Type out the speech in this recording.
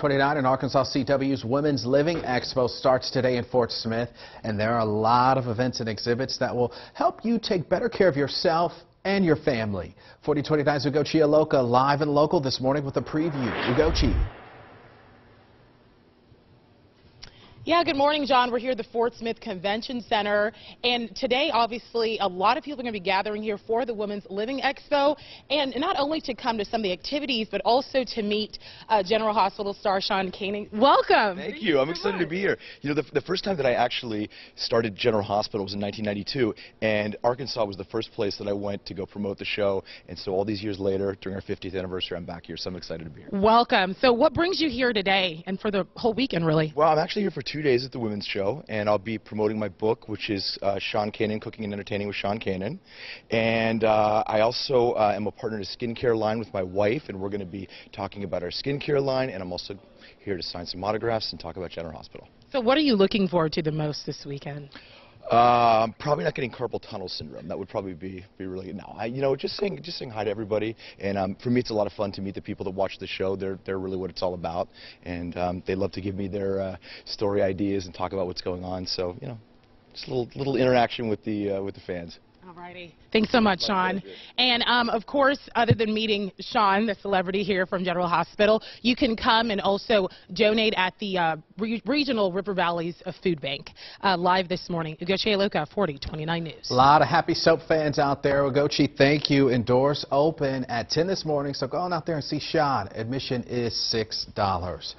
29 and Arkansas CW's Women's Living Expo starts today in Fort Smith, and there are a lot of events and exhibits that will help you take better care of yourself and your family. 4029's Ugochi Aloka live and local this morning with a preview. Ugochi. Yeah, good morning, John. We're here at the Fort Smith Convention Center, and today, obviously, a lot of people are going to be gathering here for the Women's Living Expo, and not only to come to some of the activities, but also to meet uh, General Hospital star Sean Kanan. Welcome. Thank you. I'm excited to be here. You know, the, the first time that I actually started General Hospital was in 1992, and Arkansas was the first place that I went to go promote the show, and so all these years later, during our 50th anniversary, I'm back here, so I'm excited to be here. Welcome. So what brings you here today, and for the whole weekend, really? Well, I'm actually here for two days at the Women's Show, and I'll be promoting my book, which is uh, Sean Kanan, Cooking and Entertaining with Sean Kanan. And uh, I also uh, am a partner in a skincare line with my wife, and we're going to be talking about our skincare line, and I'm also here to sign some autographs and talk about General Hospital. So what are you looking forward to the most this weekend? Uh, probably not getting carpal tunnel syndrome. That would probably be be really. No, I, you know, just saying just saying hi to everybody. And um, for me, it's a lot of fun to meet the people that watch the show. They're they're really what it's all about, and um, they love to give me their uh, story ideas and talk about what's going on. So you know, just a little little interaction with the uh, with the fans. Alrighty. Thanks so much, Sean. And um, of course, other than meeting Sean, the celebrity here from General Hospital, you can come and also donate at the uh, re regional River Valleys Food Bank uh, live this morning. Ugochi Aloka, 4029 News. A lot of happy soap fans out there. Ugochi, thank you. Indoors open at 10 this morning, so go on out there and see Sean. Admission is $6.